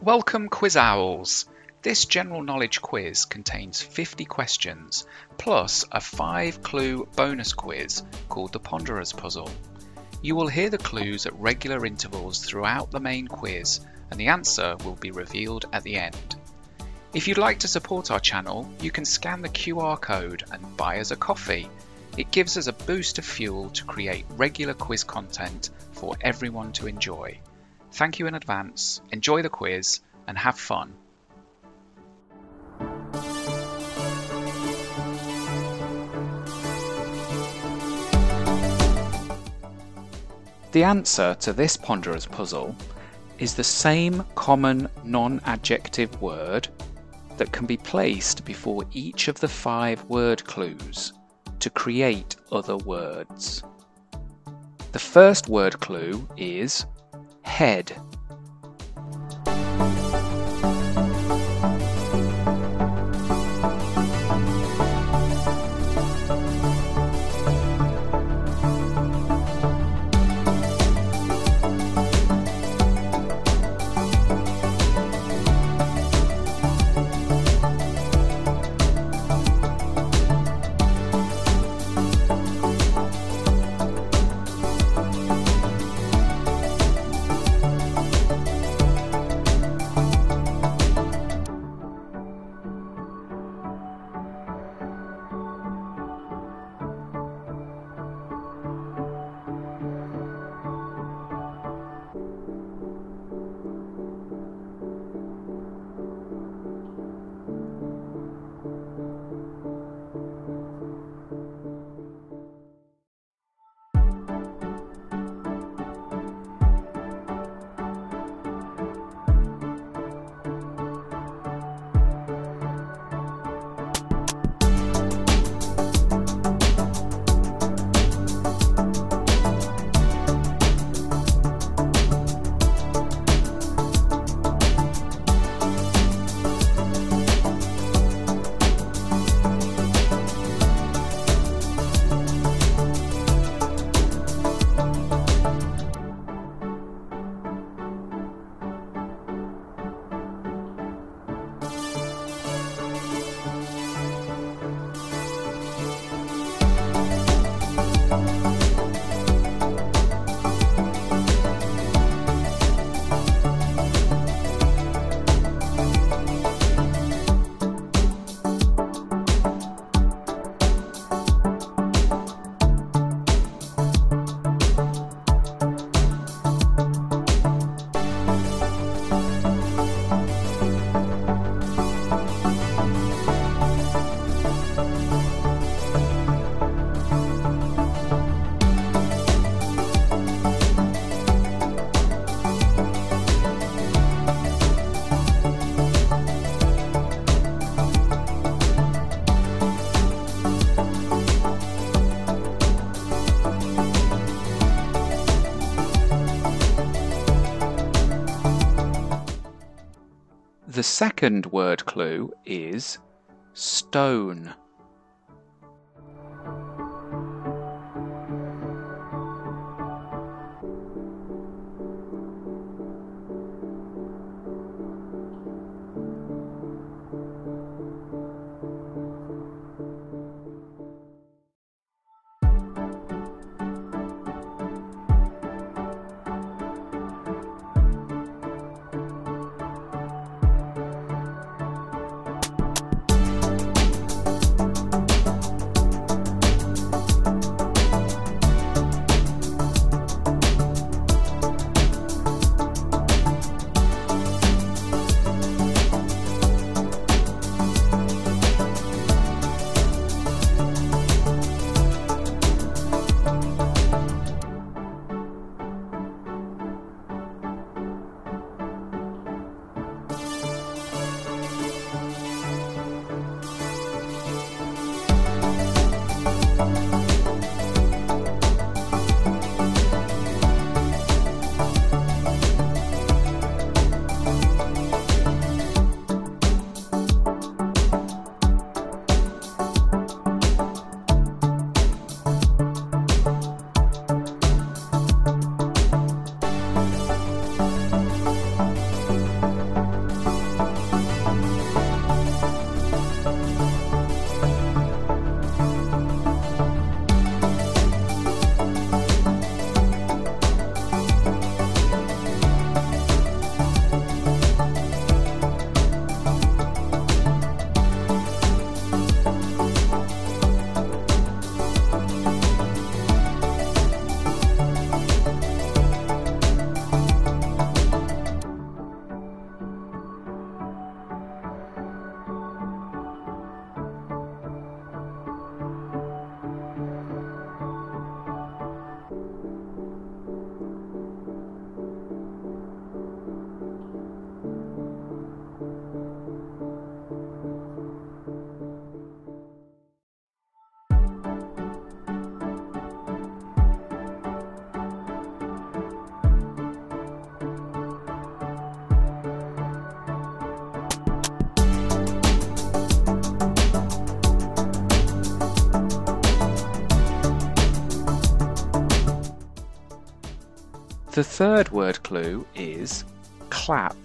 Welcome Quiz Owls! This general knowledge quiz contains 50 questions, plus a 5 clue bonus quiz called the Ponderer's Puzzle. You will hear the clues at regular intervals throughout the main quiz, and the answer will be revealed at the end. If you'd like to support our channel, you can scan the QR code and buy us a coffee. It gives us a boost of fuel to create regular quiz content for everyone to enjoy. Thank you in advance, enjoy the quiz, and have fun. The answer to this ponderer's puzzle is the same common non-adjective word that can be placed before each of the five word clues to create other words. The first word clue is head. Second word clue is stone. The third word clue is clap.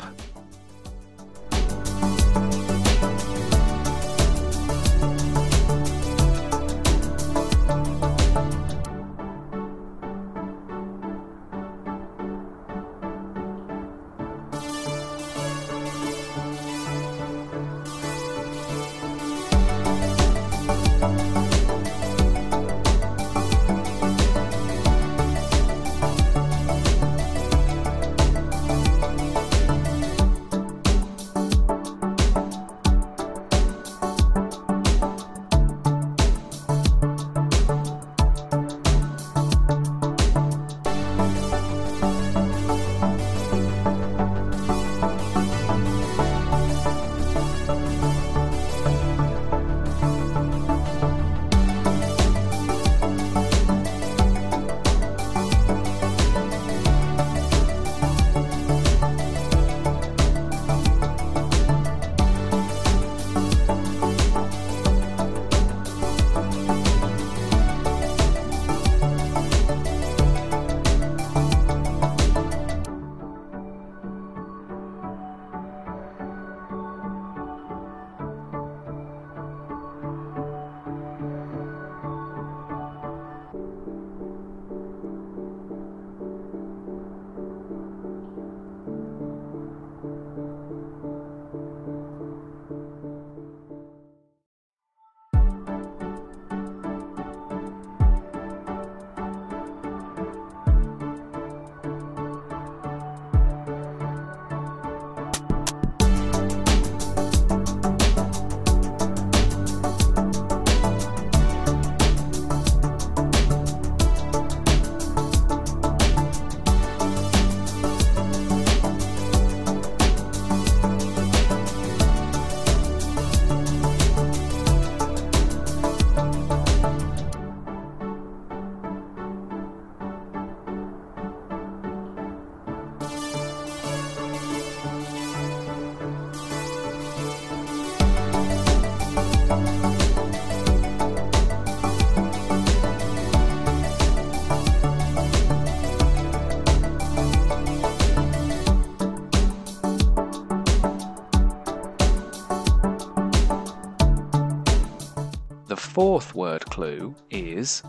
Fourth word clue is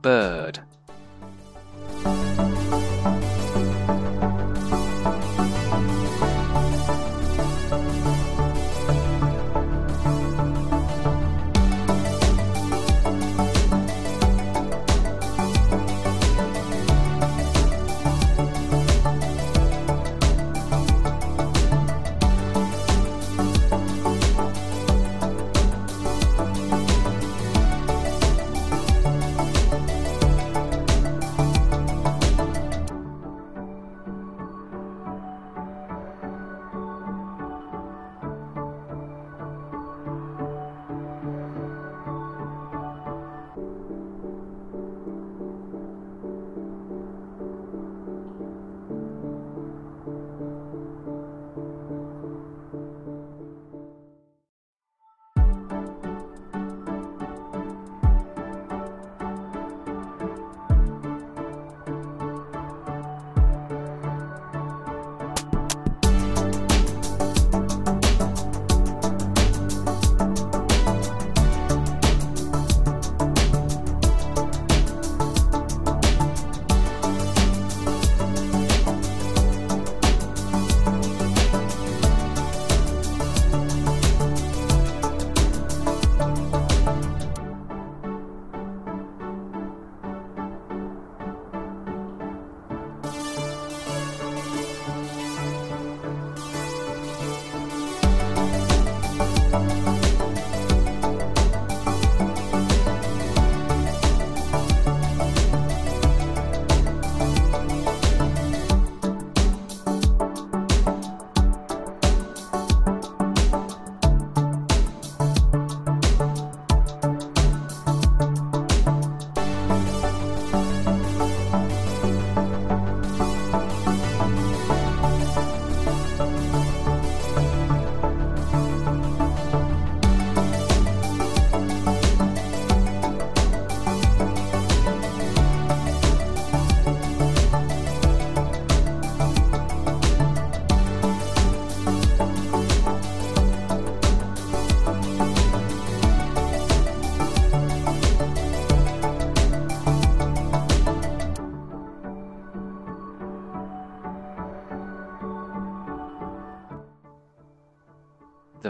bird.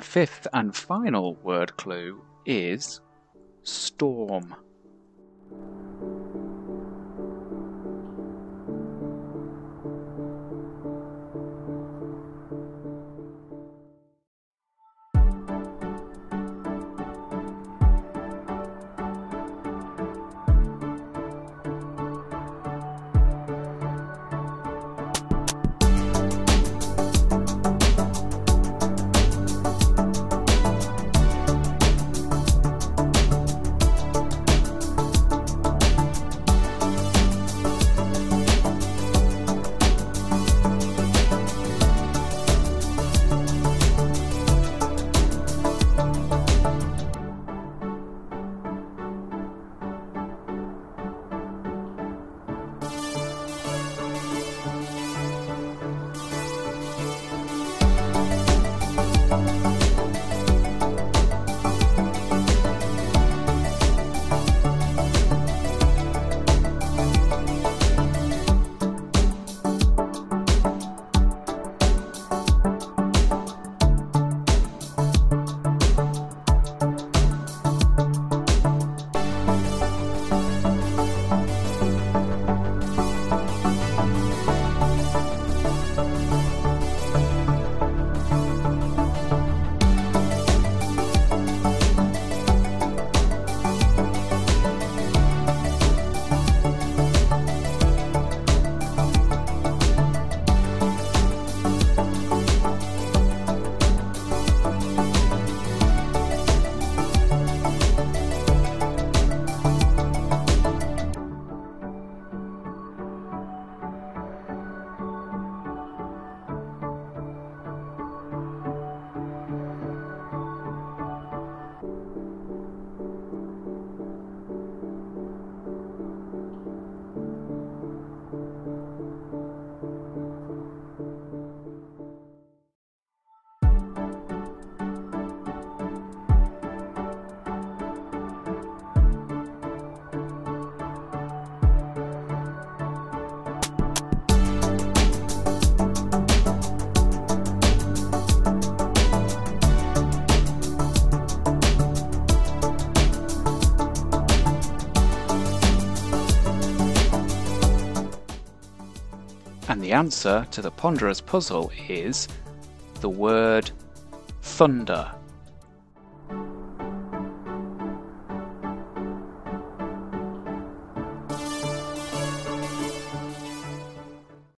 Fifth and final word clue is storm. The answer to the ponderous puzzle is the word thunder.